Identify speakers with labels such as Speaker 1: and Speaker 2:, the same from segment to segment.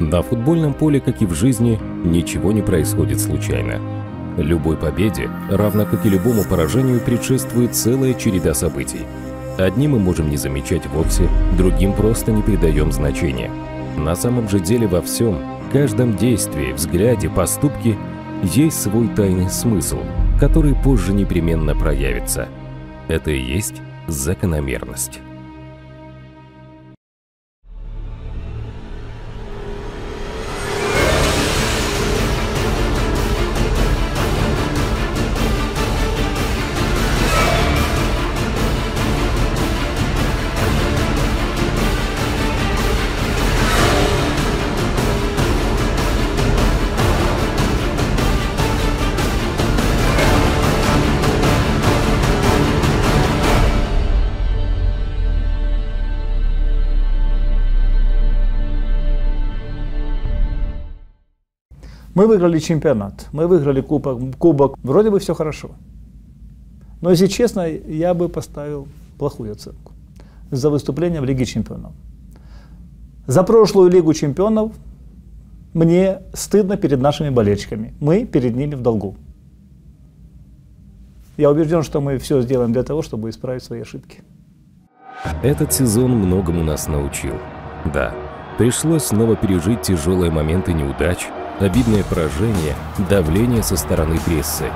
Speaker 1: На футбольном поле, как и в жизни, ничего не происходит случайно. Любой победе, равно как и любому поражению, предшествует целая череда событий. Одни мы можем не замечать вовсе, другим просто не придаем значения. На самом же деле во всем, каждом действии, взгляде, поступке есть свой тайный смысл, который позже непременно проявится. Это и есть закономерность.
Speaker 2: Мы выиграли чемпионат, мы выиграли кубок, кубок. Вроде бы все хорошо. Но если честно, я бы поставил плохую оценку за выступление в Лиге чемпионов. За прошлую Лигу чемпионов мне стыдно перед нашими болельщиками. Мы перед ними в долгу. Я убежден, что мы все сделаем для того, чтобы исправить свои ошибки.
Speaker 1: Этот сезон многому нас научил. Да, пришлось снова пережить тяжелые моменты неудач, обидное поражение, давление со стороны прессы.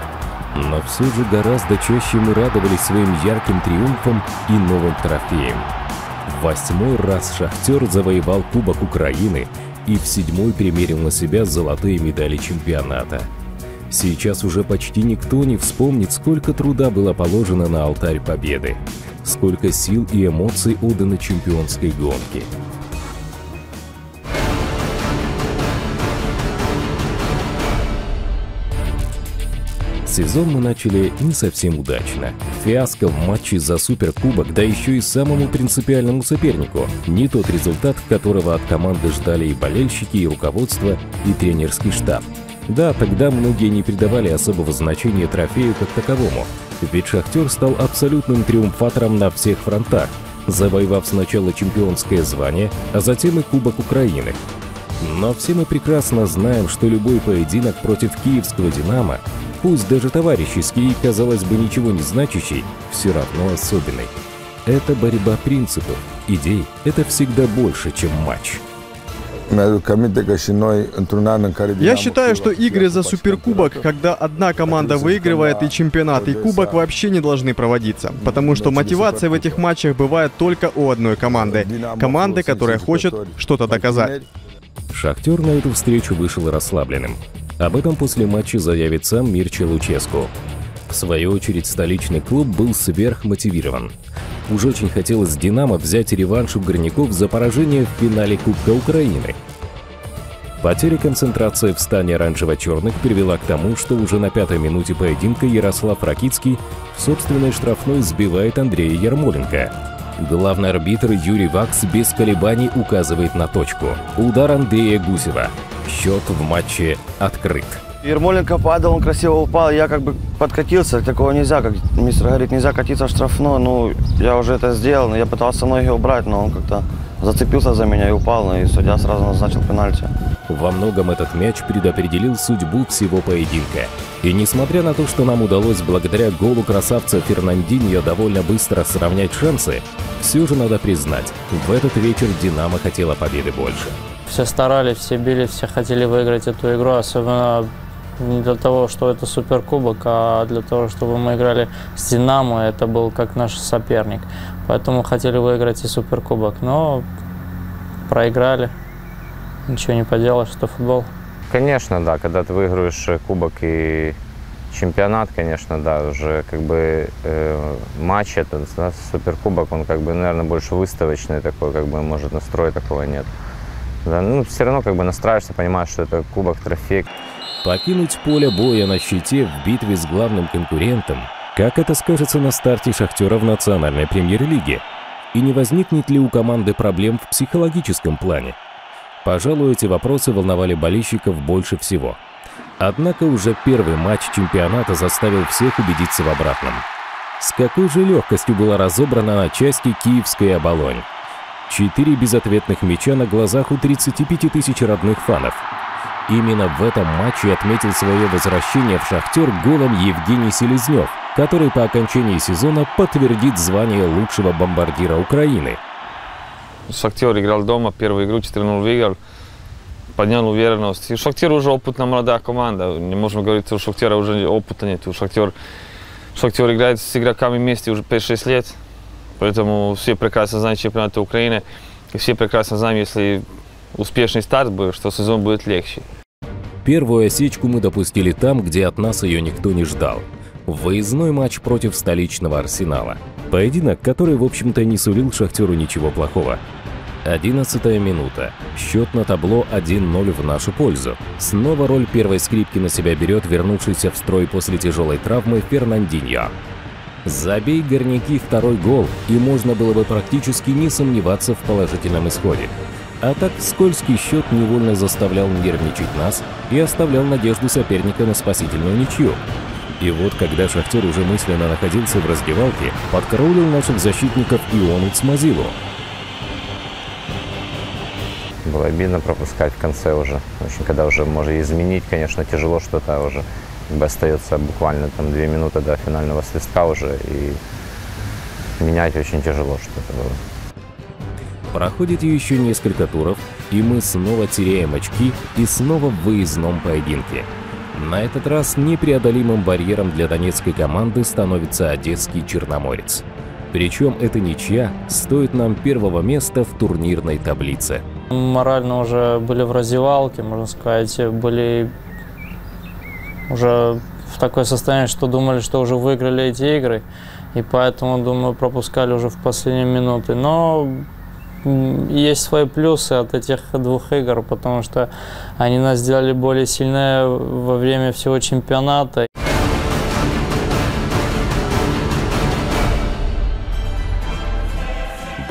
Speaker 1: Но все же гораздо чаще мы радовались своим ярким триумфом и новым трофеем. В восьмой раз «Шахтер» завоевал Кубок Украины и в седьмой примерил на себя золотые медали чемпионата. Сейчас уже почти никто не вспомнит, сколько труда было положено на алтарь победы, сколько сил и эмоций отдано чемпионской гонке. Сезон мы начали не совсем удачно. Фиаско в матче за Суперкубок, да еще и самому принципиальному сопернику. Не тот результат, которого от команды ждали и болельщики, и руководство, и тренерский штаб. Да, тогда многие не придавали особого значения трофею как таковому, ведь «Шахтер» стал абсолютным триумфатором на всех фронтах, завоевав сначала чемпионское звание, а затем и Кубок Украины. Но все мы прекрасно знаем, что любой поединок против киевского «Динамо» пусть даже товарищеский и, казалось бы, ничего не значащий, все равно особенный. Это борьба принципов, идей – это всегда больше, чем матч.
Speaker 3: Я считаю, что игры за Суперкубок, когда одна команда выигрывает и чемпионат, и кубок вообще не должны проводиться. Потому что мотивация в этих матчах бывает только у одной команды. Команды, которая хочет что-то доказать.
Speaker 1: Шахтер на эту встречу вышел расслабленным. Об этом после матча заявит сам Мирча Луческу. В свою очередь, столичный клуб был сверхмотивирован. Уж очень хотелось «Динамо» взять реванш у горняков за поражение в финале Кубка Украины. Потеря концентрации в стане оранжево-черных привела к тому, что уже на пятой минуте поединка Ярослав Ракицкий в собственной штрафной сбивает Андрея Ермоленко. Главный арбитр Юрий Вакс без колебаний указывает на точку. Удар Андрея Гусева. Счет в матче открыт.
Speaker 4: Ермоленко падал, он красиво упал, я как бы подкатился, такого нельзя, как мистер говорит, нельзя катиться в штрафной, ну, я уже это сделал, я пытался ноги убрать, но он как-то зацепился за меня и упал, и судья сразу назначил пенальти.
Speaker 1: Во многом этот мяч предопределил судьбу всего поединка. И несмотря на то, что нам удалось благодаря голу красавца Фернандиньо довольно быстро сравнять шансы, все же надо признать, в этот вечер «Динамо» хотела победы больше.
Speaker 5: Все старались, все били, все хотели выиграть эту игру, особенно не для того, что это суперкубок, а для того, чтобы мы играли с «Динамо», это был как наш соперник. Поэтому хотели выиграть и суперкубок, но проиграли. Ничего не поделаешь, что футбол.
Speaker 6: Конечно, да, когда ты выигрываешь кубок и чемпионат, конечно, да, уже как бы э, матч этот, да, суперкубок, он как бы, наверное, больше выставочный такой, как бы, может, настроя такого нет. Да, ну, все равно как бы настраиваешься, понимаешь, что это кубок, трофей.
Speaker 1: Покинуть поле боя на щите в битве с главным конкурентом, как это скажется на старте «Шахтера» в национальной премьер-лиге? И не возникнет ли у команды проблем в психологическом плане? Пожалуй, эти вопросы волновали болельщиков больше всего. Однако уже первый матч чемпионата заставил всех убедиться в обратном. С какой же легкостью была разобрана на части киевская оболонь. Четыре безответных мяча на глазах у 35 тысяч родных фанов. Именно в этом матче отметил свое возвращение в «Шахтер» голом Евгений Селезнев, который по окончании сезона подтвердит звание лучшего бомбардира Украины.
Speaker 7: «Шахтер» играл дома, первую игру 4-0 выиграл, поднял уверенность. И «Шахтер» уже опытная молодая команда, не можем говорить, что у «Шахтера» уже опыта нет. «Шахтер», «Шахтер» играет с игроками вместе уже 5-6 лет, поэтому все прекрасно знают чемпионаты Украины, и все прекрасно знаем, если успешный старт будет, что сезон будет легче.
Speaker 1: Первую осечку мы допустили там, где от нас ее никто не ждал. Выездной матч против столичного «Арсенала». Поединок, который, в общем-то, не сулил «Шахтеру» ничего плохого. 11 минута. Счет на табло 1-0 в нашу пользу. Снова роль первой скрипки на себя берет вернувшийся в строй после тяжелой травмы Фернандиньо. Забей горняки второй гол, и можно было бы практически не сомневаться в положительном исходе. А так скользкий счет невольно заставлял нервничать нас и оставлял надежду соперника на спасительную ничью. И вот, когда «Шахтер» уже мысленно находился в раздевалке, подкараулил наших защитников Ион Уцмазилу.
Speaker 6: Было обидно пропускать в конце уже. Очень, когда уже можно изменить, конечно, тяжело что-то уже. Как бы остается буквально там две минуты до финального свистка уже. И менять очень тяжело что-то было.
Speaker 1: Проходит еще несколько туров, и мы снова теряем очки и снова в выездном поединке. На этот раз непреодолимым барьером для донецкой команды становится одесский черноморец. Причем эта ничья стоит нам первого места в турнирной таблице.
Speaker 5: Морально уже были в раздевалке, можно сказать, были уже в такое состояние, что думали, что уже выиграли эти игры. И поэтому, думаю, пропускали уже в последние минуты. Но есть свои плюсы от этих двух игр, потому что они нас сделали более сильные во время всего чемпионата.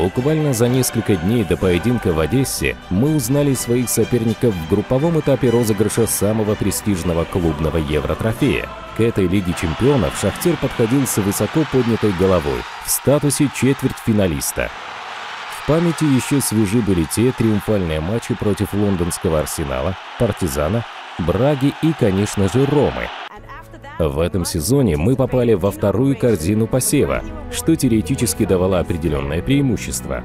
Speaker 1: Буквально за несколько дней до поединка в Одессе мы узнали своих соперников в групповом этапе розыгрыша самого престижного клубного Евротрофея. К этой Лиге чемпионов «Шахтер» подходил с высоко поднятой головой в статусе четвертьфиналиста. В памяти еще свежи были те триумфальные матчи против лондонского «Арсенала», «Партизана», «Браги» и, конечно же, «Ромы». В этом сезоне мы попали во вторую корзину посева, что теоретически давало определенное преимущество.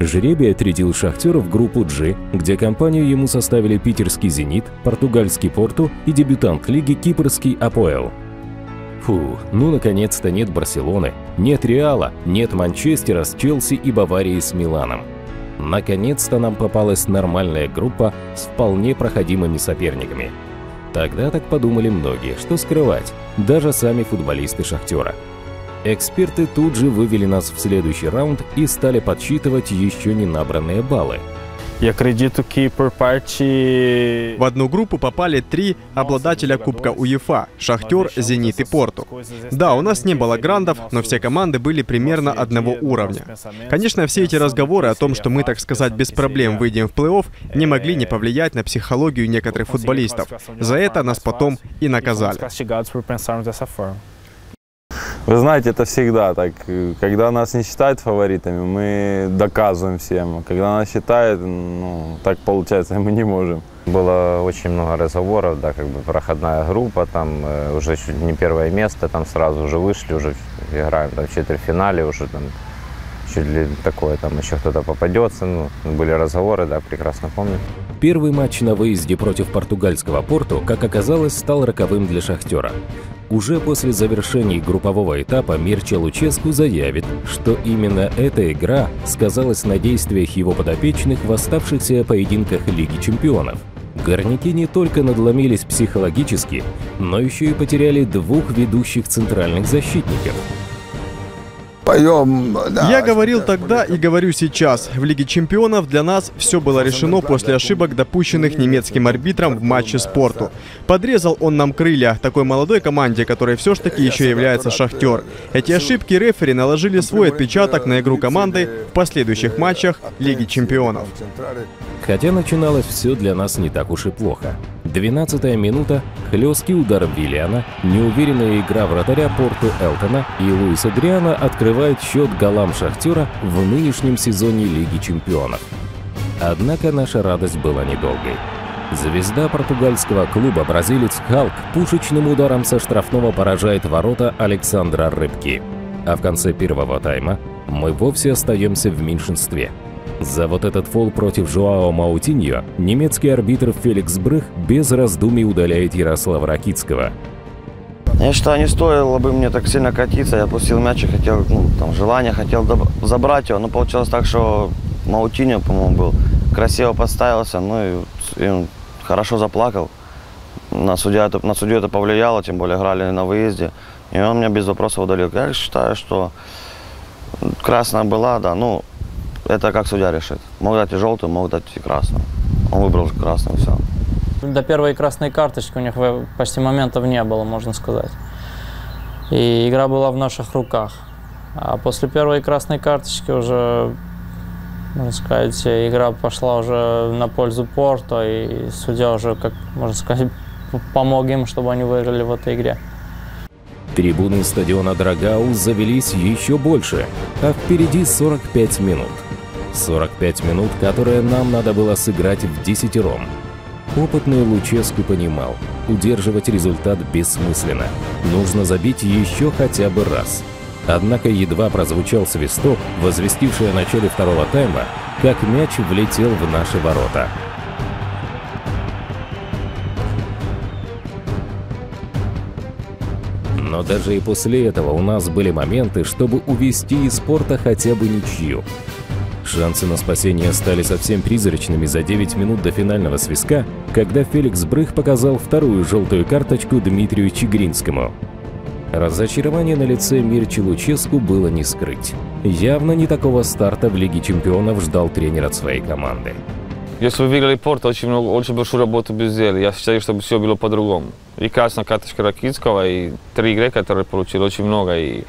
Speaker 1: Жребий отрядил «Шахтер» в группу G, где компанию ему составили питерский «Зенит», португальский «Порту» и дебютант лиги кипрский «Апоэл». Фу, ну наконец-то нет Барселоны, нет Реала, нет Манчестера с Челси и Баварией с Миланом. Наконец-то нам попалась нормальная группа с вполне проходимыми соперниками. Тогда так подумали многие, что скрывать, даже сами футболисты «Шахтера». Эксперты тут же вывели нас в следующий раунд и стали подсчитывать еще не набранные баллы –
Speaker 8: Я acredito que por.
Speaker 3: В одну группу попали три обладателя Кубка УЕФА – Шахтер, Зенит и Порту. Да, у нас не было грандов, но все команды были примерно одного уровня. Конечно, все эти разговоры о том, что мы, так сказать, без проблем выйдем в плей-офф, не могли не повлиять на психологию некоторых футболистов. За это нас потом и наказали.
Speaker 9: Вы знаете, это всегда так. Когда нас не считают фаворитами, мы доказываем всем. Когда нас считают, ну, так получается, мы не можем.
Speaker 6: Было очень много разговоров, да, как бы проходная группа, там э, уже чуть не первое место, там сразу уже вышли, уже играем там, в четвертьфинале, уже там чуть ли такое, там еще кто-то попадется. Ну, были разговоры, да, прекрасно помню.
Speaker 1: Первый матч на выезде против португальского порту, как оказалось, стал роковым для «Шахтера». Уже после завершения группового этапа Мирча Луческу заявит, что именно эта игра сказалась на действиях его подопечных в оставшихся поединках Лиги чемпионов. Горняки не только надломились психологически, но еще и потеряли двух ведущих центральных защитников –
Speaker 3: Поем, да. Я говорил тогда и говорю сейчас. В Лиге чемпионов для нас все было решено после ошибок, допущенных немецким арбитром в матче спорту. Подрезал он нам крылья такой молодой команде, которая все-таки еще является шахтер. Эти ошибки рефери наложили свой отпечаток на игру команды в последующих матчах Лиги чемпионов.
Speaker 1: Хотя начиналось все для нас не так уж и плохо. 12 минута, хлесткий удар Виллиана, неуверенная игра вратаря Порту Элтона и Луис Адриана открывает счет голам «Шахтера» в нынешнем сезоне Лиги чемпионов. Однако наша радость была недолгой. Звезда португальского клуба бразилец Халк пушечным ударом со штрафного поражает ворота Александра Рыбки. А в конце первого тайма мы вовсе остаемся в меньшинстве. За вот этот фол против Жуао Маутиньо немецкий арбитр Феликс Брых без раздумий удаляет Ярослава Ракицкого.
Speaker 4: Я считаю, не стоило бы мне так сильно катиться. Я пустил мяч и хотел, ну, там, желание, хотел забрать его. Но получилось так, что Маутиньо, по-моему, был красиво подставился, ну и, и хорошо заплакал. На, судья это, на судью это повлияло, тем более играли на выезде. И он меня без вопросов удалил. Я считаю, что красная была, да, ну, это как судья решит. Мог дать и желтую, мог дать и красную. Он выбрал красную, все.
Speaker 5: До первой красной карточки у них почти моментов не было, можно сказать. И игра была в наших руках. А после первой красной карточки уже можно сказать, игра пошла уже на пользу Порто, и судья уже, как можно сказать, помог им, чтобы они выиграли в этой игре.
Speaker 1: Трибуны стадиона Драгау завелись еще больше, а впереди 45 минут. 45 минут, которые нам надо было сыграть в десятером. Опытный Луческу понимал, удерживать результат бессмысленно. Нужно забить еще хотя бы раз – Однако едва прозвучал свисток, возвестивший о начале второго тайма, как мяч влетел в наши ворота. Но даже и после этого у нас были моменты, чтобы увести из спорта хотя бы ничью. Шансы на спасение стали совсем призрачными за 9 минут до финального свистка, когда Феликс Брых показал вторую желтую карточку Дмитрию Чигринскому – Разочарование на лице Мирчи Луческу было не скрыть. Явно не такого старта в Лиге чемпионов ждал тренер от своей команды.
Speaker 7: Если вы выиграли Порто, очень, много, очень большую работу бы сделали. Я считаю, чтобы все было по-другому. И красная карточка Ракитского, и три игры, которые получили, очень много. И,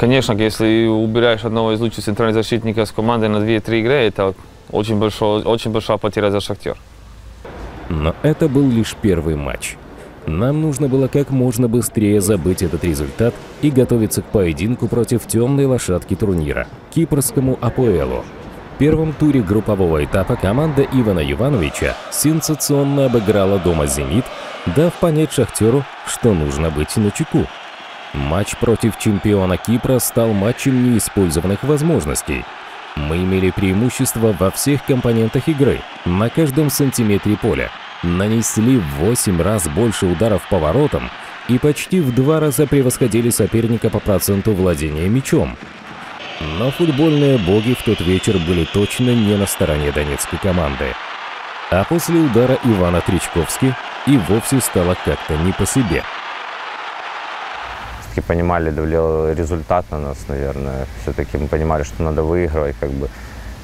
Speaker 7: конечно, если убираешь одного из лучших центральных защитников с команды на 2-3 игры, это очень, большой, очень большая потеря за Шахтер.
Speaker 1: Но это был лишь первый матч. Нам нужно было как можно быстрее забыть этот результат и готовиться к поединку против темной лошадки турнира – кипрскому Апоэлу. В первом туре группового этапа команда Ивана Ивановича сенсационно обыграла дома «Зенит», дав понять «Шахтеру», что нужно быть на чеку. Матч против чемпиона Кипра стал матчем неиспользованных возможностей. Мы имели преимущество во всех компонентах игры, на каждом сантиметре поля – нанесли в 8 раз больше ударов по воротам и почти в два раза превосходили соперника по проценту владения мячом. Но футбольные боги в тот вечер были точно не на стороне донецкой команды. А после удара Ивана Тричковски и вовсе стало как-то не по себе.
Speaker 6: Все-таки понимали, давлел результат на нас, наверное. Все-таки мы понимали, что надо выигрывать, как бы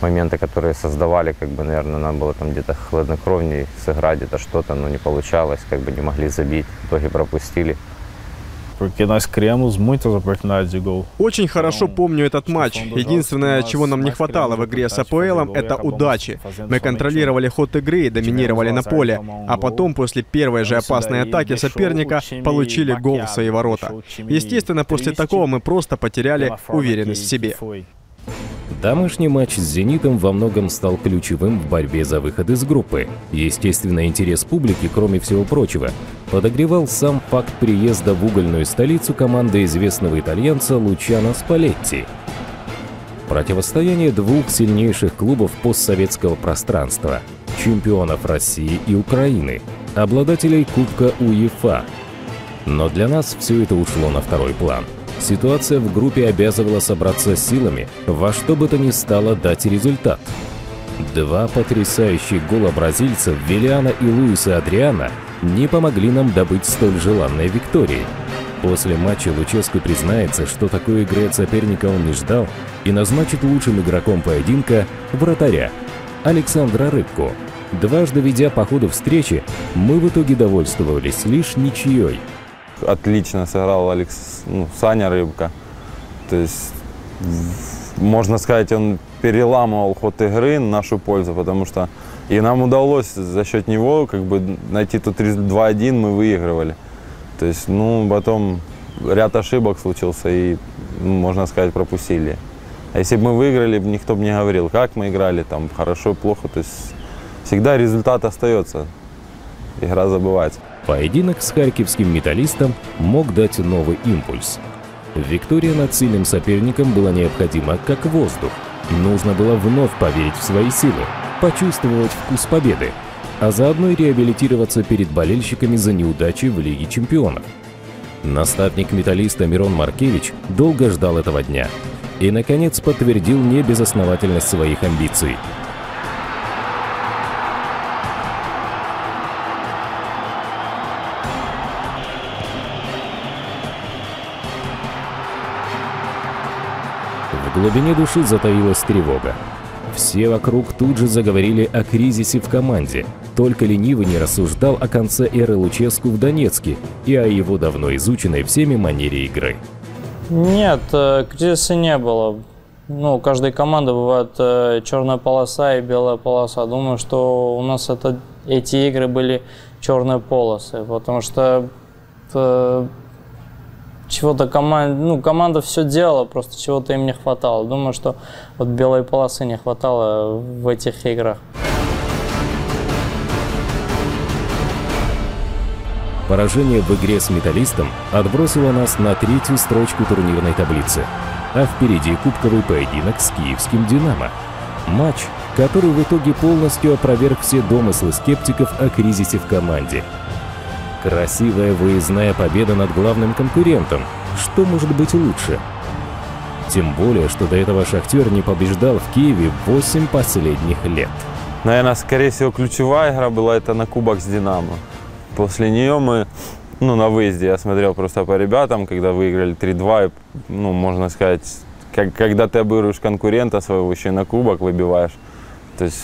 Speaker 6: моменты, которые создавали, как бы, наверное, надо было там где-то хладнокровней сыграть, где-то что-то, но не получалось, как бы не могли забить, в итоге пропустили.
Speaker 3: Очень хорошо помню этот матч. Единственное, чего нам не хватало в игре с АПЛом, это удачи. Мы контролировали ход игры и доминировали на поле. А потом, после первой же опасной атаки соперника, получили гол в свои ворота. Естественно, после такого мы просто потеряли уверенность в себе.
Speaker 1: Домашний матч с «Зенитом» во многом стал ключевым в борьбе за выход из группы. Естественно, интерес публики, кроме всего прочего, подогревал сам факт приезда в угольную столицу команды известного итальянца Лучано Спалетти. Противостояние двух сильнейших клубов постсоветского пространства – чемпионов России и Украины, обладателей Кубка УЕФА. Но для нас все это ушло на второй план – Ситуация в группе обязывала собраться силами, во что бы то ни стало дать результат. Два потрясающих гола бразильцев Виллиана и Луиса Адриана не помогли нам добыть столь желанной виктории. После матча Луческу признается, что такой игры от соперника он не ждал и назначит лучшим игроком поединка вратаря Александра Рыбку. Дважды ведя по ходу встречи, мы в итоге довольствовались лишь ничьей –
Speaker 9: отлично сыграл Алекс, ну, Саня Рыбка. То есть, можно сказать, он переламывал ход игры в нашу пользу, потому что и нам удалось за счет него как бы найти тут 2-1, мы выигрывали. То есть, ну, потом ряд ошибок случился и, ну, можно сказать, пропустили. А если бы мы выиграли, никто бы не говорил, как мы играли, там, хорошо, плохо. То есть всегда результат остается, игра забывается.
Speaker 1: Поединок с харьковским металлистом мог дать новый импульс. Виктория над сильным соперником была необходима как воздух. Нужно было вновь поверить в свои силы, почувствовать вкус победы, а заодно и реабилитироваться перед болельщиками за неудачи в Лиге чемпионов. Наставник металлиста Мирон Маркевич долго ждал этого дня и, наконец, подтвердил небезосновательность своих амбиций. В глубине души затаилась тревога. Все вокруг тут же заговорили о кризисе в команде. Только ленивый не рассуждал о конце эры Луческу в Донецке и о его давно изученной всеми манере игры.
Speaker 5: Нет, э, кризиса не было. Ну, у каждой команды бывает э, черная полоса и белая полоса. Думаю, что у нас это, эти игры были черные полосы, потому что э, чего-то команда, ну, команда все делала, просто чего-то им не хватало. Думаю, что вот белой полосы не хватало в этих играх.
Speaker 1: Поражение в игре с «Металлистом» отбросило нас на третью строчку турнирной таблицы, а впереди кубковый поединок с киевским «Динамо». Матч, который в итоге полностью опроверг все домыслы скептиков о кризисе в команде – Красивая выездная победа над главным конкурентом. Что может быть лучше? Тем более, что до этого «Шахтер» не побеждал в Киеве 8 последних лет.
Speaker 9: Наверное, скорее всего, ключевая игра была это на кубок с «Динамо». После нее мы, ну, на выезде я смотрел просто по ребятам, когда выиграли 3-2, ну, можно сказать, как, когда ты обыгрываешь конкурента своего, еще и на кубок выбиваешь, то есть,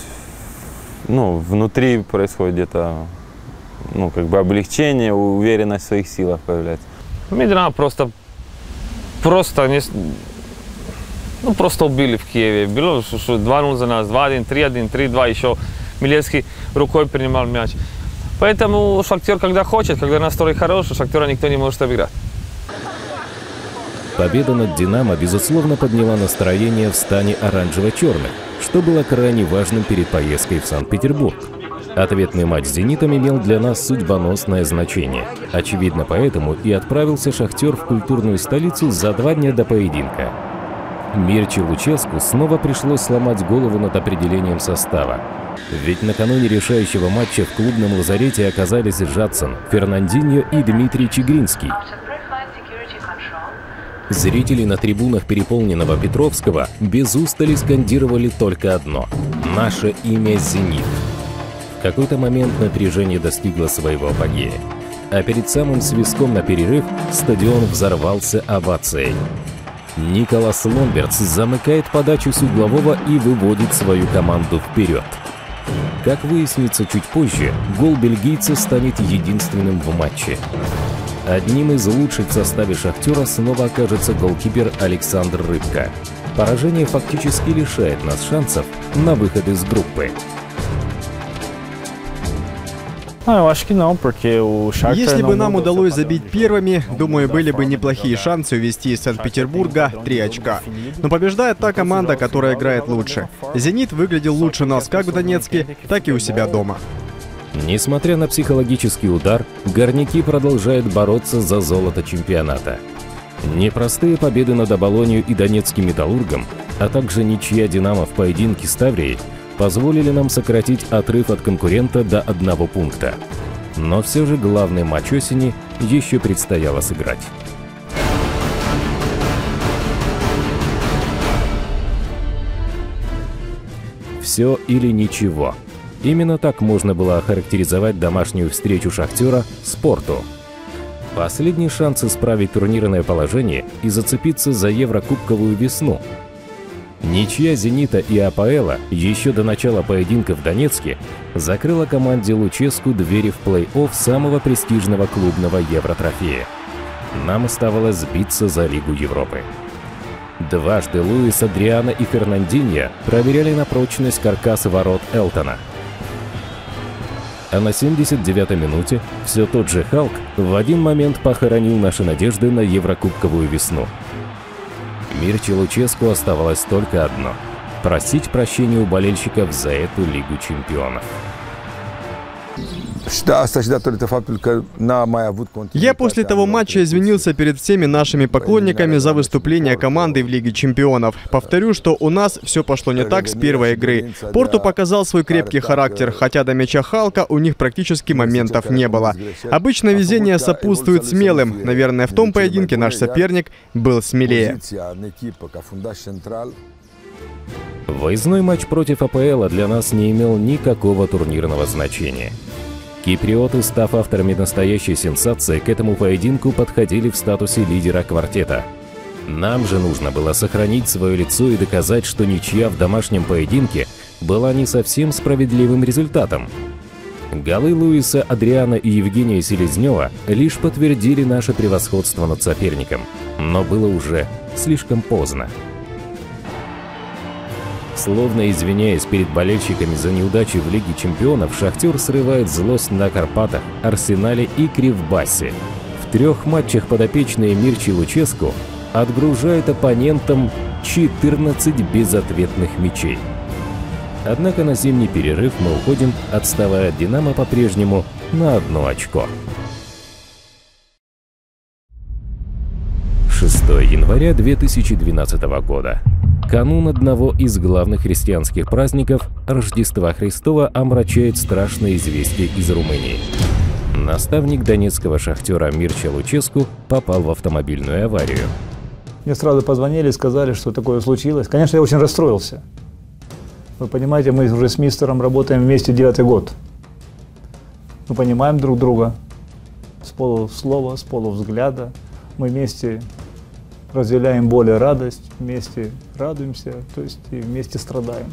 Speaker 9: ну, внутри происходит где-то ну, как бы облегчение, уверенность в своих силах появляется.
Speaker 7: Медина просто, просто не, ну, просто убили в Киеве. Было 2-0 за нас, 2-1, 3-1, 3-2, еще Милецкий рукой принимал мяч. Поэтому Шахтер, когда хочет, когда настрой хороший, Шахтера никто не может обыграть.
Speaker 1: Победа над «Динамо» безусловно подняла настроение в стане оранжево-черных, что было крайне важным перед поездкой в Санкт-Петербург. Ответный матч с «Зенитом» имел для нас судьбоносное значение. Очевидно, поэтому и отправился «Шахтер» в культурную столицу за два дня до поединка. Мирчи Луческу снова пришлось сломать голову над определением состава. Ведь накануне решающего матча в клубном лазарете оказались Жадсон, Фернандиньо и Дмитрий Чигринский. Зрители на трибунах переполненного Петровского без устали скандировали только одно – «Наше имя Зенит» какой-то момент напряжение достигло своего апогея. А перед самым свистком на перерыв стадион взорвался овацией. Николас Ломбертс замыкает подачу с углового и выводит свою команду вперед. Как выяснится чуть позже, гол бельгийца станет единственным в матче. Одним из лучших в составе «Шахтера» снова окажется голкипер Александр Рыбка. Поражение фактически лишает нас шансов на выход из группы.
Speaker 3: Если бы нам удалось забить первыми, думаю, были бы неплохие шансы увести из Санкт-Петербурга три очка. Но побеждает та команда, которая играет лучше. «Зенит» выглядел лучше нас как в Донецке, так и у себя дома.
Speaker 1: Несмотря на психологический удар, горняки продолжают бороться за золото чемпионата. Непростые победы над Оболонью и Донецким Металлургом, а также ничья «Динамо» в поединке с Таврией позволили нам сократить отрыв от конкурента до одного пункта. Но все же главный матч осени еще предстояло сыграть. Все или ничего. Именно так можно было охарактеризовать домашнюю встречу «Шахтера» спорту. Последний шанс исправить турнирное положение и зацепиться за Еврокубковую весну – Ничья «Зенита» и «АПЛа» еще до начала поединка в Донецке закрыла команде Луческу двери в плей-офф самого престижного клубного Евротрофея. Нам оставалось сбиться за Лигу Европы. Дважды Луис, Адриана и Фернандинья проверяли на прочность каркаса ворот Элтона. А на 79-й минуте все тот же Халк в один момент похоронил наши надежды на Еврокубковую весну. Мирче Луческу оставалось только одно – просить прощения у болельщиков за эту Лигу чемпионов.
Speaker 3: Я после того матча извинился перед всеми нашими поклонниками за выступление команды в Лиге Чемпионов. Повторю, что у нас все пошло не так с первой игры. Порту показал свой крепкий характер, хотя до мяча Халка у них практически моментов не было. Обычно везение сопутствует смелым. Наверное, в том поединке наш соперник был смелее.
Speaker 1: Выездной матч против АПЛ для нас не имел никакого турнирного значения. Киприоты, став авторами настоящей сенсации, к этому поединку подходили в статусе лидера квартета. Нам же нужно было сохранить свое лицо и доказать, что ничья в домашнем поединке была не совсем справедливым результатом. Голы Луиса, Адриана и Евгения Селезнева лишь подтвердили наше превосходство над соперником, но было уже слишком поздно. Словно извиняясь перед болельщиками за неудачи в Лиге чемпионов, «Шахтер» срывает злость на Карпатах, Арсенале и Кривбассе. В трех матчах подопечные Мирчи Луческу отгружает оппонентам 14 безответных мячей. Однако на зимний перерыв мы уходим, отставая от «Динамо» по-прежнему на одно очко. 6 января 2012 года. Канун одного из главных христианских праздников – Рождества Христова омрачает страшное известие из Румынии. Наставник донецкого шахтера Мирча Луческу попал в автомобильную аварию.
Speaker 2: Мне сразу позвонили, сказали, что такое случилось. Конечно, я очень расстроился. Вы понимаете, мы уже с мистером работаем вместе девятый год. Мы понимаем друг друга с полуслова, с полувзгляда. Мы вместе разделяем боль и радость, вместе радуемся, то есть и вместе страдаем.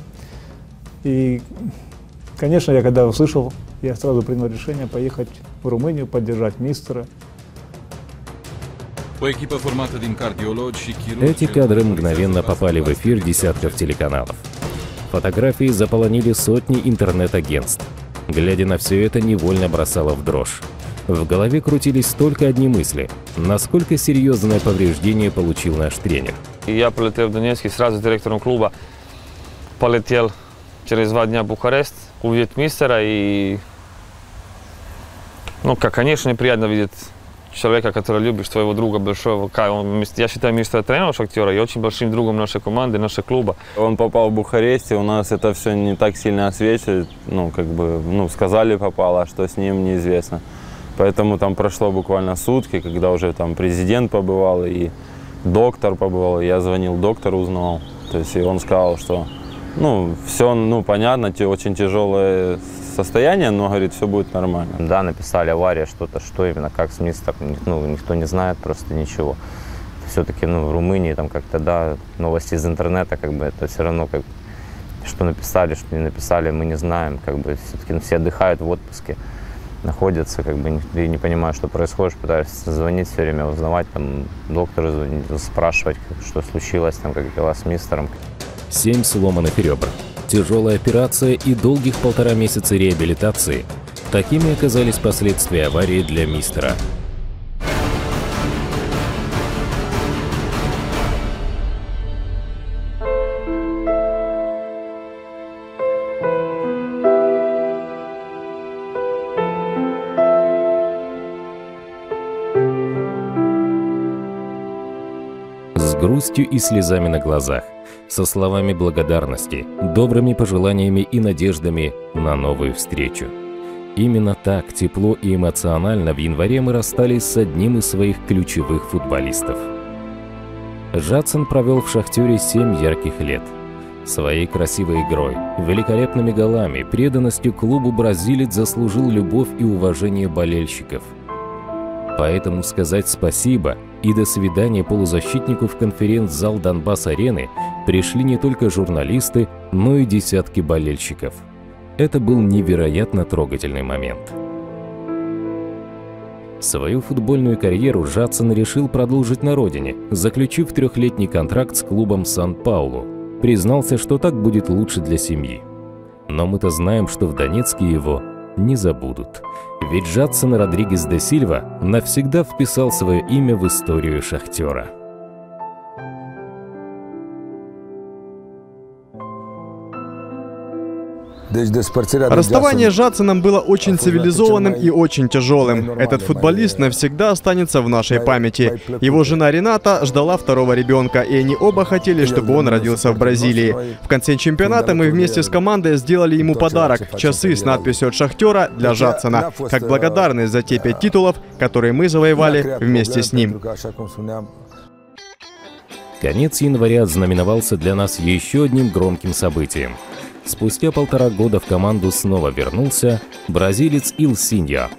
Speaker 2: И, конечно, я когда услышал, я сразу принял решение поехать в Румынию, поддержать мистера.
Speaker 1: Эти кадры мгновенно попали в эфир десятков телеканалов. Фотографии заполонили сотни интернет-агентств. Глядя на все это, невольно бросало в дрожь. В голове крутились только одни мысли. Насколько серьезное повреждение получил наш тренер?
Speaker 7: Я полетел в Донецк и сразу директором клуба полетел через два дня в Бухарест увидеть мистера и... Ну, как, конечно, неприятно видеть человека, который любишь твоего друга большого. Он, я считаю мистера тренера Шахтера и очень большим другом нашей команды, нашего клуба.
Speaker 9: Он попал в Бухаресте, у нас это все не так сильно освещает. Ну, как бы, ну, сказали попал, а что с ним, неизвестно. Поэтому там прошло буквально сутки, когда уже там президент побывал и доктор побывал. Я звонил доктору, узнал. То есть и он сказал, что ну, все, ну, понятно, очень тяжелое состояние, но, говорит, все будет нормально.
Speaker 6: Да, написали авария, что-то, что именно, как с мистером, ну, никто не знает просто ничего. Все-таки, ну, в Румынии там как-то, да, новости из интернета, как бы, это все равно, как, что написали, что не написали, мы не знаем, как бы, все-таки ну, все отдыхают в отпуске находятся, как бы и не понимаю, что происходит, пытаюсь звонить все время, узнавать, там, доктору звонить, спрашивать, что случилось, там, как дела с мистером.
Speaker 1: Семь сломанных ребр, тяжелая операция и долгих полтора месяца реабилитации. Такими оказались последствия аварии для мистера. Грустью и слезами на глазах, со словами благодарности, добрыми пожеланиями и надеждами на новую встречу. Именно так, тепло и эмоционально в январе мы расстались с одним из своих ключевых футболистов. Жадсон провел в «Шахтере» семь ярких лет. Своей красивой игрой, великолепными голами, преданностью клубу бразилец заслужил любовь и уважение болельщиков. Поэтому сказать спасибо – и до свидания полузащитнику в конференц-зал Донбасс-арены пришли не только журналисты, но и десятки болельщиков. Это был невероятно трогательный момент. Свою футбольную карьеру Жадсон решил продолжить на родине, заключив трехлетний контракт с клубом Сан-Паулу. Признался, что так будет лучше для семьи. Но мы-то знаем, что в Донецке его не забудут. Ведь Жадсон Родригес де Сильва навсегда вписал свое имя в историю «Шахтера».
Speaker 3: Расставание с Жадсоном было очень цивилизованным и очень тяжелым. Этот футболист навсегда останется в нашей памяти. Его жена Рената ждала второго ребенка, и они оба хотели, чтобы он родился в Бразилии. В конце чемпионата мы вместе с командой сделали ему подарок – часы с надписью от Шахтера для Жадсона, как благодарность за те пять титулов, которые мы завоевали вместе с ним.
Speaker 1: Конец января знаменовался для нас еще одним громким событием – Спустя полтора года в команду снова вернулся бразилец Илсинья.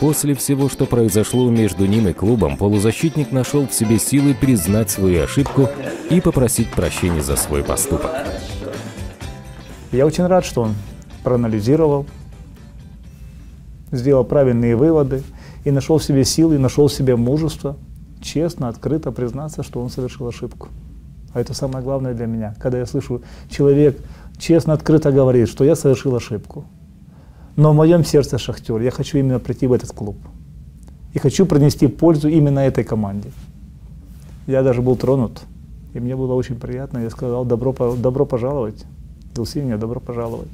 Speaker 1: После всего, что произошло между ним и клубом, полузащитник нашел в себе силы признать свою ошибку и попросить прощения за свой поступок.
Speaker 2: Я очень рад, что он проанализировал, сделал правильные выводы и нашел в себе силы, и нашел в себе мужество честно, открыто признаться, что он совершил ошибку. А это самое главное для меня. Когда я слышу, человек честно, открыто говорит, что я совершил ошибку. Но в моем сердце шахтер. Я хочу именно прийти в этот клуб. И хочу принести пользу именно этой команде. Я даже был тронут. И мне было очень приятно. Я сказал, добро, добро пожаловать. Илсинья, добро пожаловать.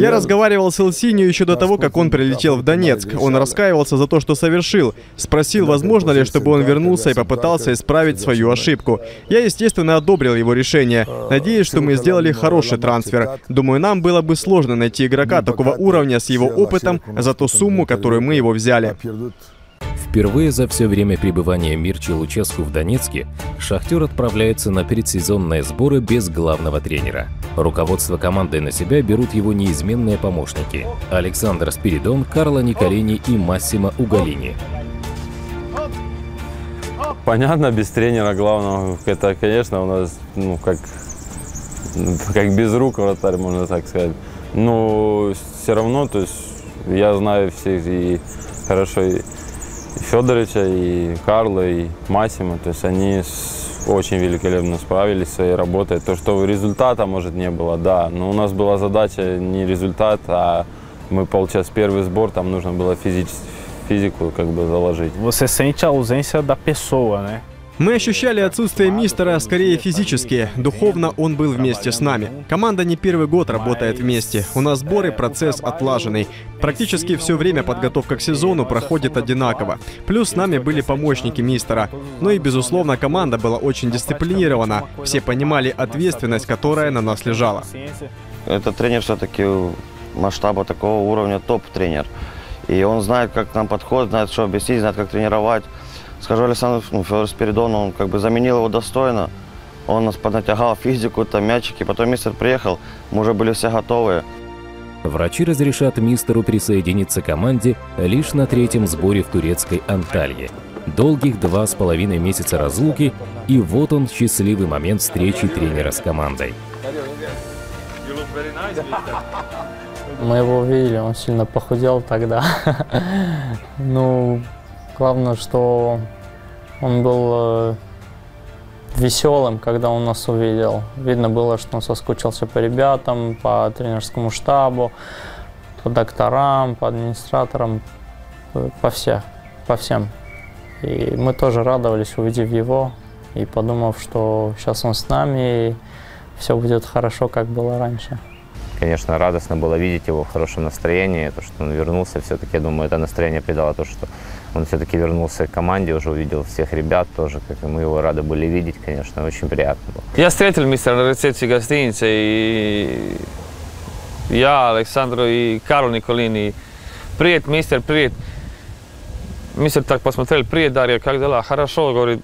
Speaker 3: Я разговаривал с Элсинью еще до того, как он прилетел в Донецк. Он раскаивался за то, что совершил. Спросил, возможно ли, чтобы он вернулся и попытался исправить свою ошибку. Я, естественно, одобрил его решение. Надеюсь, что мы сделали хороший трансфер. Думаю, нам было бы сложно найти игрока такого уровня с его опытом за ту сумму, которую мы его взяли.
Speaker 1: Впервые за все время пребывания Мирчи Луческу в Донецке «Шахтер» отправляется на предсезонные сборы без главного тренера. Руководство командой на себя берут его неизменные помощники – Александр Спиридон, Карло Николини и Массимо Уголини.
Speaker 9: Понятно, без тренера главного, это, конечно, у нас, ну, как, как без рук вратарь, можно так сказать. Но все равно, то есть, я знаю всех и хорошо, и Федоровича, и Карла, и Масима. То есть они очень великолепно справились своей работой. То, что результата, может, не было, да. Но у нас была задача не результат, а мы, получается, первый сбор, там нужно было физически, физику как бы заложить.
Speaker 8: Você sente a ausência da pessoa, né?
Speaker 3: Мы ощущали отсутствие мистера скорее физически. Духовно он был вместе с нами. Команда не первый год работает вместе. У нас сборы, процесс отлаженный. Практически все время подготовка к сезону проходит одинаково. Плюс с нами были помощники мистера. Ну и, безусловно, команда была очень дисциплинирована. Все понимали ответственность, которая на нас лежала.
Speaker 4: Этот тренер все-таки масштаба такого уровня топ-тренер. И он знает, как к нам подходит, знает, что объяснить, знает, как тренировать. Скажу, Александр ну, Федор Спиридон, он как бы заменил его достойно. Он нас поднатягал физику, там мячики. Потом мистер приехал, мы уже были все готовы.
Speaker 1: Врачи разрешат мистеру присоединиться к команде лишь на третьем сборе в турецкой Анталье. Долгих два с половиной месяца разлуки, и вот он счастливый момент встречи тренера с командой.
Speaker 5: Мы его увидели, он сильно похудел тогда. ну, главное, что он был э, веселым, когда он нас увидел. Видно было, что он соскучился по ребятам, по тренерскому штабу, по докторам, по администраторам, э, по всех, по всем. И мы тоже радовались, увидев его, и подумав, что сейчас он с нами, и все будет хорошо, как было раньше.
Speaker 6: Конечно, радостно было видеть его в хорошем настроении, то, что он вернулся. Все-таки, я думаю, это настроение придало то, что он все-таки вернулся к команде, уже увидел всех ребят тоже, как и мы его рады были видеть, конечно, очень приятно было.
Speaker 7: Я встретил мистера на рецепции гостиницы, и я, Александр и Карл Николини. Привет, мистер, привет. Мистер так посмотрел, привет, Дарья, как дела? Хорошо, говорит,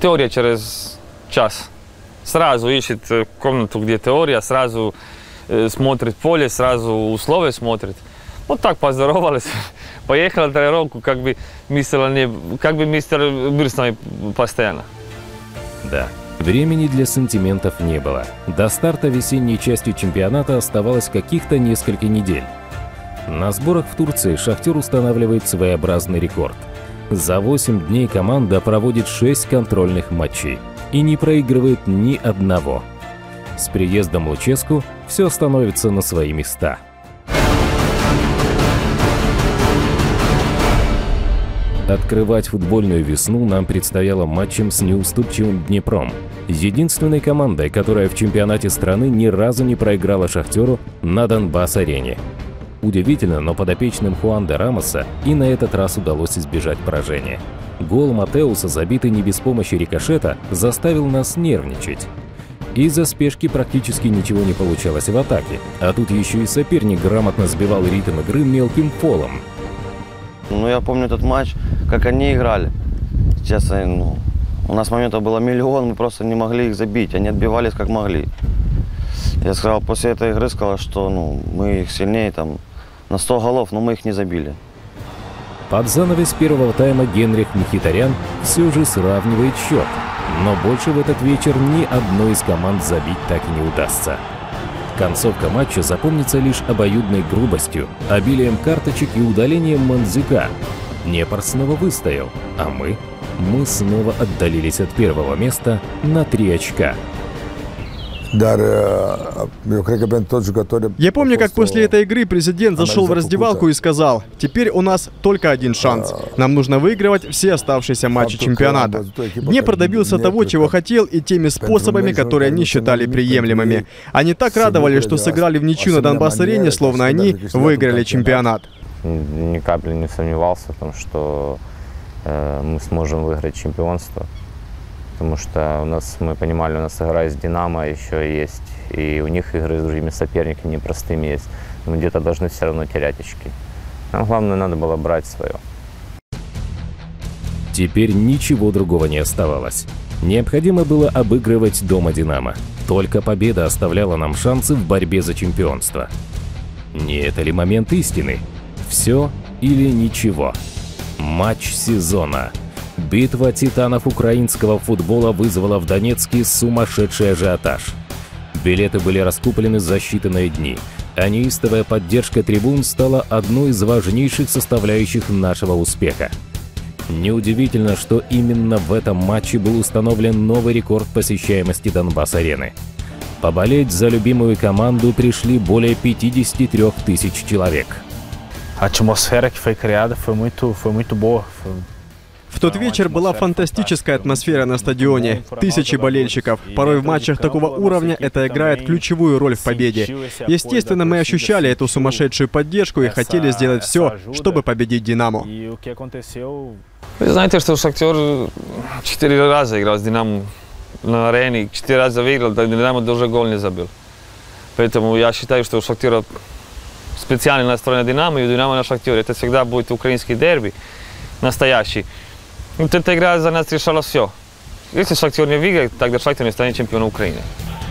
Speaker 7: теория через час. Сразу ищет комнату, где теория, сразу э, смотрит поле, сразу условия смотрит. Вот так поздоровались. Поехали на тренировку, как бы мистер, не, как бы мистер был с нами постоянно.
Speaker 1: Да, Времени для сантиментов не было. До старта весенней части чемпионата оставалось каких-то несколько недель. На сборах в Турции «Шахтер» устанавливает своеобразный рекорд. За 8 дней команда проводит 6 контрольных матчей и не проигрывает ни одного. С приездом Луческу все становится на свои места – Открывать футбольную весну нам предстояло матчем с неуступчивым Днепром, единственной командой, которая в чемпионате страны ни разу не проиграла «Шахтеру» на Донбасс-арене. Удивительно, но подопечным Хуанда Рамоса и на этот раз удалось избежать поражения. Гол Матеуса, забитый не без помощи рикошета, заставил нас нервничать. Из-за спешки практически ничего не получалось в атаке, а тут еще и соперник грамотно сбивал ритм игры мелким фолом –
Speaker 4: ну, я помню этот матч, как они играли. Честно, ну, у нас моментов было миллион, мы просто не могли их забить. Они отбивались как могли. Я сказал, после этой игры сказал, что ну, мы их сильнее там на 100 голов, но мы их не забили.
Speaker 1: Под занавес первого тайма Генрих Михитарян все же сравнивает счет. Но больше в этот вечер ни одной из команд забить так и не удастся. Концовка матча запомнится лишь обоюдной грубостью, обилием карточек и удалением Манзюка. Непор снова выстоял, а мы? Мы снова отдалились от первого места на три очка.
Speaker 3: Э, Я помню, как после этой игры президент зашел в раздевалку и сказал, теперь у нас только один шанс. Нам нужно выигрывать все оставшиеся матчи чемпионата. Днепр добился того, чего хотел, и теми способами, которые они считали приемлемыми. Они так радовались, что сыграли в ничью на Донбасс-арене, словно они выиграли чемпионат.
Speaker 6: Ни капли не сомневался в том, что э, мы сможем выиграть чемпионство потому что у нас, мы понимали, у нас игра из «Динамо» еще есть, и у них игры с другими соперниками непростыми есть. Мы где-то должны все равно терять очки. Нам главное надо было брать свое.
Speaker 1: Теперь ничего другого не оставалось. Необходимо было обыгрывать дома «Динамо». Только победа оставляла нам шансы в борьбе за чемпионство. Не это ли момент истины? Все или ничего? Матч сезона. Битва титанов украинского футбола вызвала в Донецке сумасшедший ажиотаж. Билеты были раскуплены за считанные дни, а неистовая поддержка трибун стала одной из важнейших составляющих нашего успеха. Неудивительно, что именно в этом матче был установлен новый рекорд посещаемости Донбасс-арены. Поболеть за любимую команду пришли более 53 тысяч человек.
Speaker 8: Атмосфера, criada, foi muito, foi muito boa.
Speaker 3: В тот вечер была фантастическая атмосфера на стадионе. Тысячи болельщиков. Порой в матчах такого уровня это играет ключевую роль в победе. Естественно, мы ощущали эту сумасшедшую поддержку и хотели сделать все, чтобы победить «Динамо».
Speaker 7: Вы знаете, что Шахтер четыре раза играл с «Динамо» на арене, четыре раза выиграл, так «Динамо» даже гол не забил. Поэтому я считаю, что у Шахтера специально настроена «Динамо» и у «Динамо» на Шахтере. Это всегда будет украинский дерби настоящий. Вот эта игра за нас решала все. Если Шахтер не выиграет, тогда Шахтер не станет чемпионом Украины.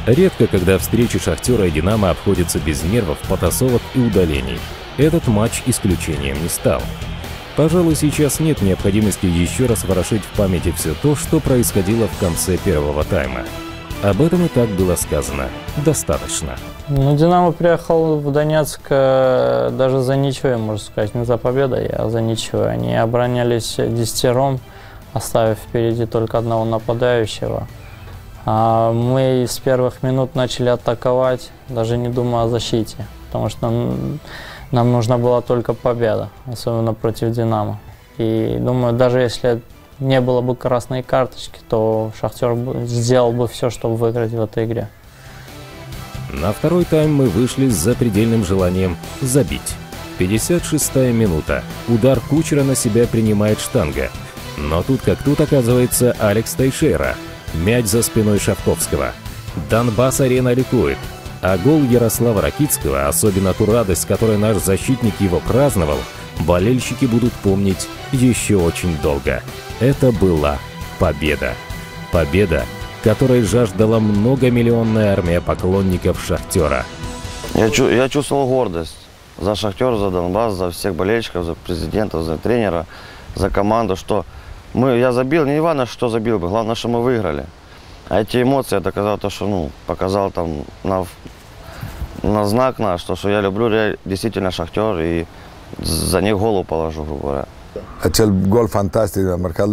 Speaker 1: Редко, когда встречи Шахтера и Динамо обходятся без нервов, потасовок и удалений. Этот матч исключением не стал. Пожалуй, сейчас нет необходимости еще раз ворошить в памяти все то, что происходило в конце первого тайма. Об этом и так было сказано. Достаточно.
Speaker 5: Ну, Динамо приехал в Донецк э, даже за ничего, можно сказать. Не за победой, а за ничего. Они оборонялись десятером оставив впереди только одного нападающего. А мы с первых минут начали атаковать, даже не думая о защите, потому что нам, нам нужна была только победа, особенно против «Динамо». И думаю, даже если не было бы красной карточки, то «Шахтер» сделал бы все, чтобы выиграть в этой игре.
Speaker 1: На второй тайм мы вышли с запредельным желанием забить. 56-я минута. Удар Кучера на себя принимает штанга – но тут как тут оказывается Алекс Тейшера. Мяч за спиной Шавковского. Донбасс-арена ликует. А гол Ярослава Ракицкого, особенно ту радость, которой наш защитник его праздновал, болельщики будут помнить еще очень долго. Это была победа. Победа, которой жаждала многомиллионная армия поклонников «Шахтера».
Speaker 4: Я, я чувствовал гордость за «Шахтер», за Донбасс, за всех болельщиков, за президента, за тренера, за команду, что мы, я забил, не важно, что забил бы, главное, что мы выиграли. А эти эмоции, это казалось то, что, ну, показал там на, на знак наш, то, что я люблю действительно Шахтер и за них голову положу, грубо говоря.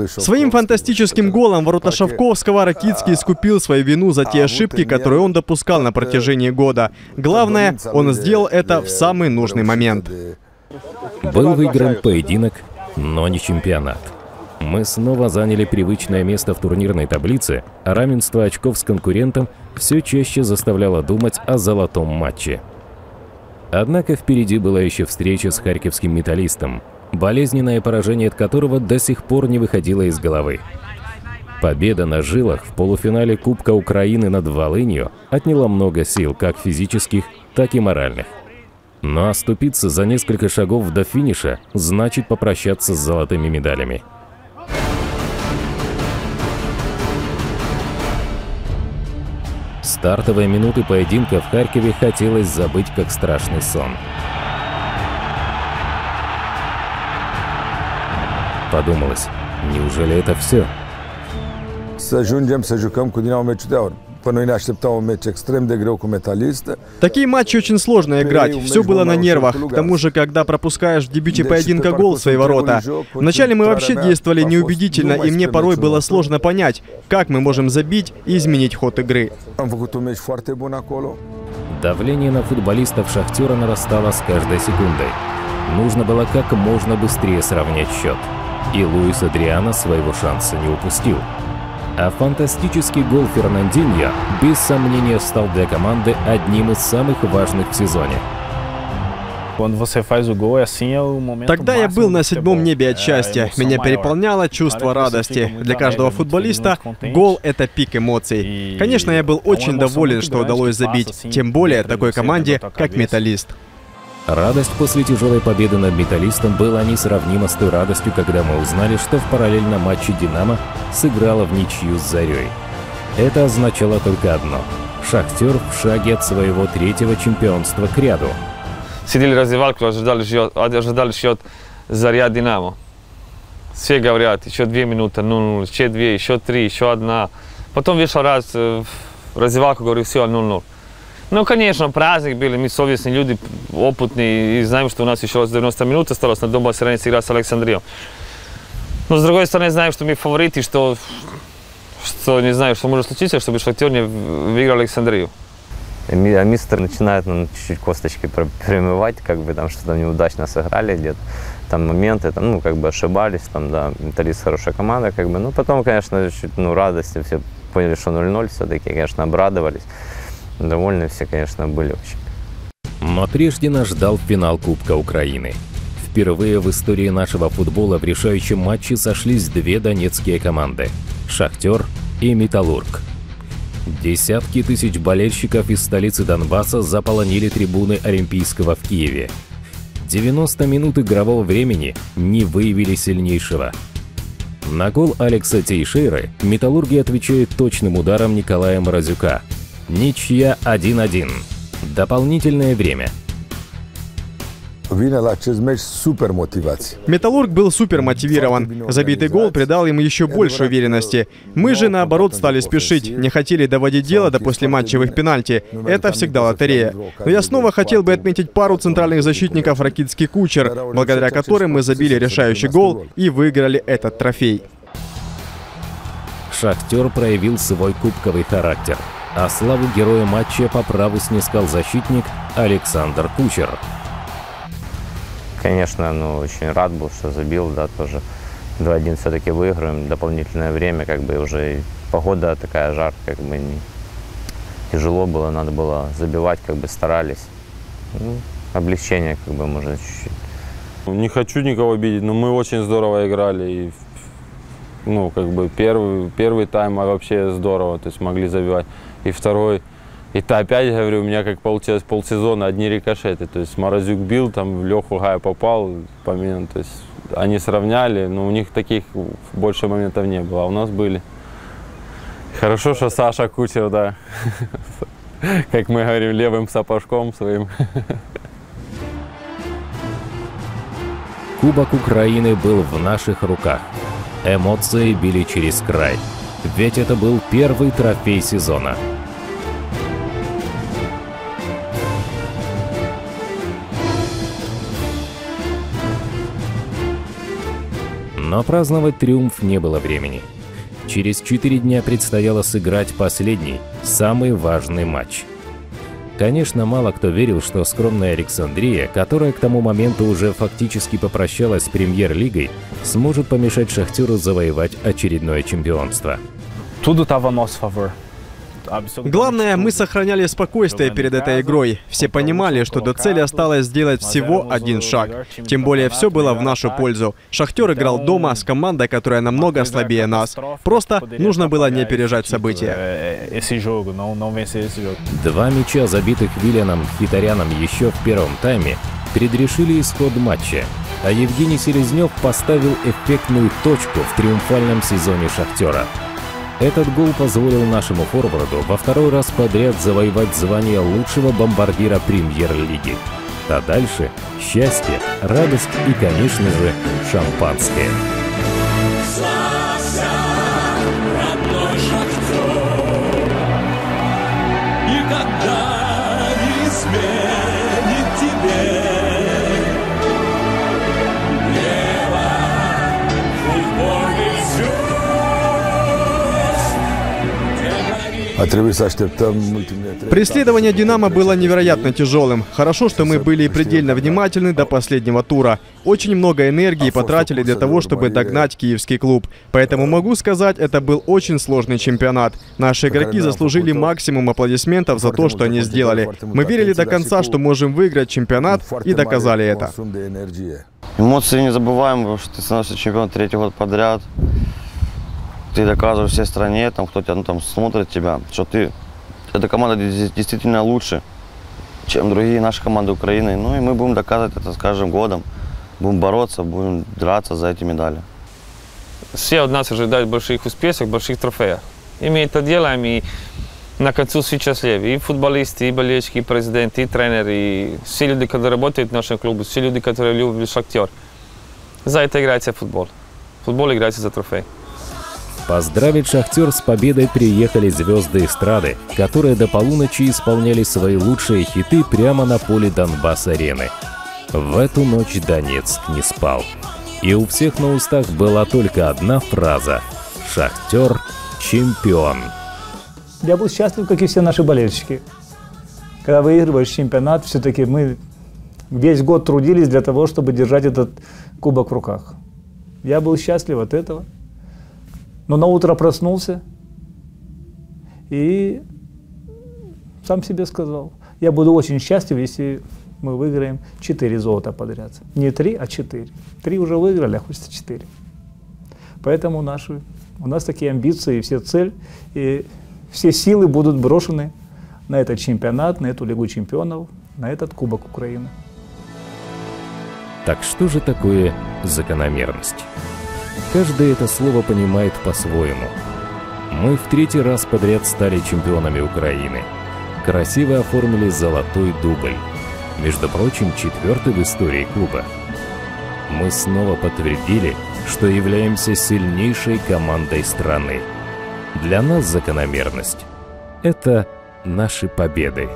Speaker 3: Своим фантастическим голом ворота Шавковского Ракицкий искупил свою вину за те ошибки, которые он допускал на протяжении года. Главное, он сделал это в самый нужный момент.
Speaker 1: Был выигран поединок, но не чемпионат. Мы снова заняли привычное место в турнирной таблице, а равенство очков с конкурентом все чаще заставляло думать о золотом матче. Однако впереди была еще встреча с харьковским металлистом, болезненное поражение от которого до сих пор не выходило из головы. Победа на жилах в полуфинале Кубка Украины над Волынью отняла много сил, как физических, так и моральных. Но оступиться за несколько шагов до финиша значит попрощаться с золотыми медалями. Стартовые минуты поединка в Харькове хотелось забыть как страшный сон. Подумалось, неужели это все?
Speaker 10: Să ajungem să jucăm
Speaker 3: Такие матчи очень сложно играть. Все было на нервах. К тому же, когда пропускаешь в дебюте поединка гол в свои ворота. Вначале мы вообще действовали неубедительно, и мне порой было сложно понять, как мы можем забить и изменить ход игры.
Speaker 1: Давление на футболистов «Шахтера» нарастало с каждой секундой. Нужно было как можно быстрее сравнять счет. И Луис Адриана своего шанса не упустил. А фантастический гол Фернандиньо без сомнения стал для команды одним из самых важных в сезоне.
Speaker 3: Тогда я был на седьмом небе от счастья. Меня переполняло чувство радости. Для каждого футболиста гол — это пик эмоций. Конечно, я был очень доволен, что удалось забить, тем более такой команде, как «Металлист».
Speaker 1: Радость после тяжелой победы над «Металлистом» была несравнима с той радостью, когда мы узнали, что в параллельном матче «Динамо» сыграла в ничью с «Зарей». Это означало только одно – «Шахтер» в шаге от своего третьего чемпионства к ряду.
Speaker 7: Сидели раздевалку, ожидали счет, ожидали счет «Заря» «Динамо». Все говорят, еще две минуты, ну, еще две, еще три, еще одна. Потом вышел раз в раздевалку, говорю, все, 0-0. Ну, конечно, праздник были, мы совестные люди, опытные, и знаем, что у нас еще 90 минут осталось на Донбассе Сирене играть с Александрием. Но, с другой стороны, знаем, что мы фавориты, что, что не знаю, что может случиться, чтобы Шахтер не выиграл Александрию.
Speaker 6: А мистер начинает нам чуть-чуть косточки промывать, как бы там что-то неудачно сыграли где-то. Там моменты, там, ну, как бы ошибались, там, да, металлист хорошая команда, как бы. Ну, потом, конечно, чуть, ну, радости, все поняли, что 0-0 все-таки, конечно, обрадовались довольны все, конечно, были очень.
Speaker 1: Но прежде нас ждал финал Кубка Украины. Впервые в истории нашего футбола в решающем матче сошлись две донецкие команды – «Шахтер» и «Металлург». Десятки тысяч болельщиков из столицы Донбасса заполонили трибуны Олимпийского в Киеве. 90 минут игрового времени не выявили сильнейшего. На гол Алекса Тейшейры «Металлурги» отвечают точным ударом Николая Морозюка – Ничья 1-1. Дополнительное время.
Speaker 3: Металлург был супер мотивирован. Забитый гол придал им еще больше уверенности. Мы же, наоборот, стали спешить. Не хотели доводить дело до послематчевых пенальти. Это всегда лотерея. Но я снова хотел бы отметить пару центральных защитников Ракитский Кучер, благодаря которым мы забили решающий гол и выиграли этот трофей.
Speaker 1: Шахтер проявил свой кубковый характер – а славу героя матча по праву снискал защитник Александр Кучер.
Speaker 6: Конечно, ну, очень рад был, что забил, да, тоже 2-1 все-таки выиграем, дополнительное время, как бы уже погода такая жаркая, как бы не, тяжело было, надо было забивать, как бы старались. Ну, облегчение, как бы, можно чуть-чуть.
Speaker 9: Не хочу никого обидеть, но мы очень здорово играли. И, ну, как бы первый, первый тайм вообще здорово, то есть могли забивать и второй. И то опять, говорю, у меня как получилось полсезона одни рикошеты. То есть Морозюк бил, там в Леху Гая попал по минутам. То есть они сравняли, но у них таких больше моментов не было, а у нас были. Хорошо, что Саша Кучер, да, как мы говорим, левым сапожком своим.
Speaker 1: Кубок Украины был в наших руках. Эмоции били через край. Ведь это был первый трофей сезона. Но праздновать триумф не было времени. Через четыре дня предстояло сыграть последний, самый важный матч – Конечно, мало кто верил, что скромная Александрия, которая к тому моменту уже фактически попрощалась с премьер-лигой, сможет помешать Шахтеру завоевать очередное чемпионство.
Speaker 8: Tudo estava a nosso favor.
Speaker 3: Главное, мы сохраняли спокойствие перед этой игрой. Все понимали, что до цели осталось сделать всего один шаг. Тем более все было в нашу пользу. Шахтер играл дома с командой, которая намного слабее нас. Просто нужно было не пережать события.
Speaker 1: Два мяча, забитых Виллианом Хитаряном еще в первом тайме, предрешили исход матча. А Евгений Селезнев поставил эффектную точку в триумфальном сезоне «Шахтера». Этот гол позволил нашему форварду во второй раз подряд завоевать звание лучшего бомбардира премьер-лиги. А дальше счастье, радость и, конечно же, шампанское.
Speaker 3: Преследование «Динамо» было невероятно тяжелым. Хорошо, что мы были предельно внимательны до последнего тура. Очень много энергии потратили для того, чтобы догнать киевский клуб. Поэтому могу сказать, это был очень сложный чемпионат. Наши игроки заслужили максимум аплодисментов за то, что они сделали. Мы верили до конца, что можем выиграть чемпионат и доказали это.
Speaker 4: Эмоции не забываем, что ты становишься чемпион третий год подряд ты доказываешь всей стране, там, кто тебя ну, там смотрит тебя, что ты, эта команда действительно лучше, чем другие наши команды Украины. Ну и мы будем доказывать это с каждым годом. Будем бороться, будем драться за эти медали.
Speaker 7: Все от нас ожидают больших успехов, больших трофеев. И мы это делаем, и на концу все счастливы. И футболисты, и болельщики, и президент, и тренер, и все люди, которые работают в нашем клубе, все люди, которые любят шахтер. За это играется футбол. Футбол играется за трофей.
Speaker 1: Поздравить «Шахтер» с победой приехали звезды эстрады, которые до полуночи исполняли свои лучшие хиты прямо на поле Донбасс-арены. В эту ночь Донецк не спал. И у всех на устах была только одна фраза «Шахтер – чемпион».
Speaker 2: Я был счастлив, как и все наши болельщики. Когда выигрываешь чемпионат, все-таки мы весь год трудились для того, чтобы держать этот кубок в руках. Я был счастлив от этого. Но на утро проснулся и сам себе сказал, я буду очень счастлив, если мы выиграем 4 золота подряд. Не 3, а 4. 3 уже выиграли, а хочется 4. Поэтому наши, у нас такие амбиции, все цель, и все силы будут брошены на этот чемпионат, на эту Лигу чемпионов, на этот Кубок Украины.
Speaker 1: Так что же такое закономерность? Каждый это слово понимает по-своему. Мы в третий раз подряд стали чемпионами Украины. Красиво оформили золотой дубль. Между прочим, четвертый в истории клуба. Мы снова подтвердили, что являемся сильнейшей командой страны. Для нас закономерность – это наши победы.